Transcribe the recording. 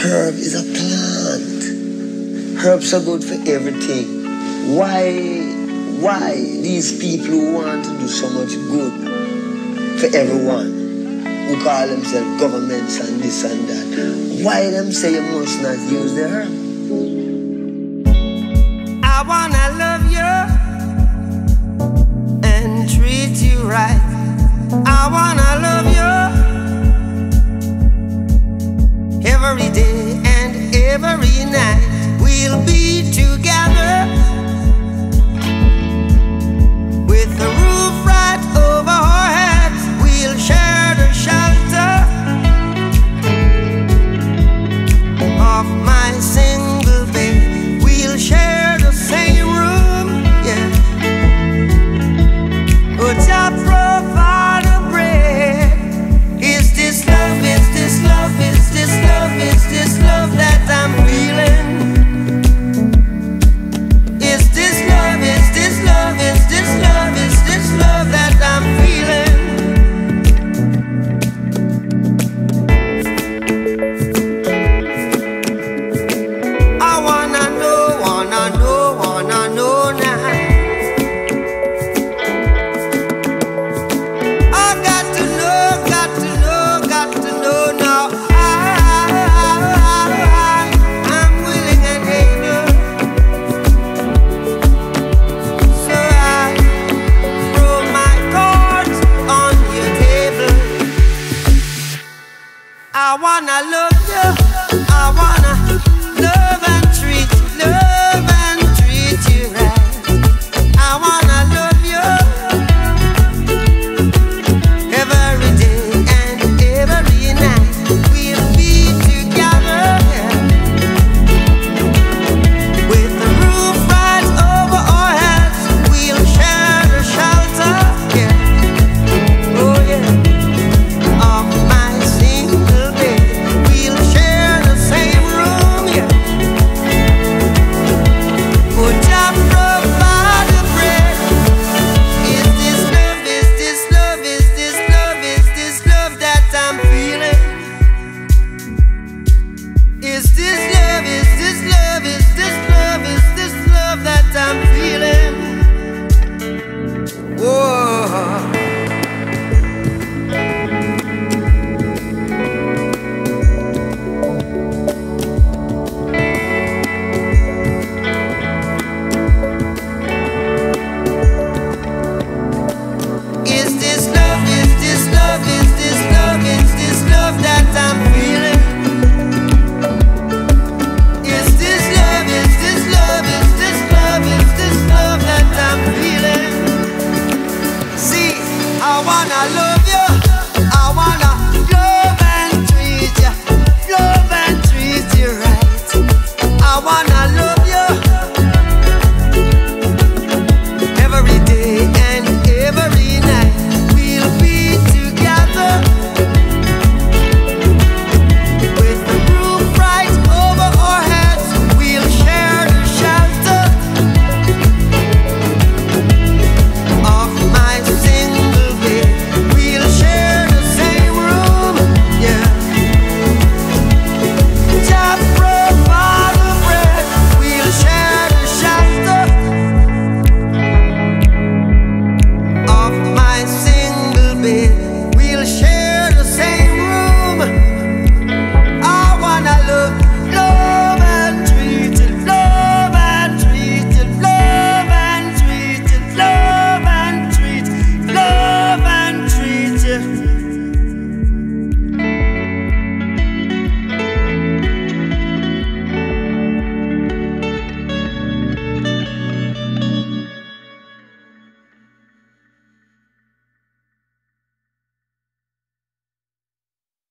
Herb is a plant. Herbs are good for everything. Why, why these people who want to do so much good for everyone, who call themselves governments and this and that, why them say you must not use the herb? I wanna love you and treat you right. I wanna love every day and every night. We'll be together table. I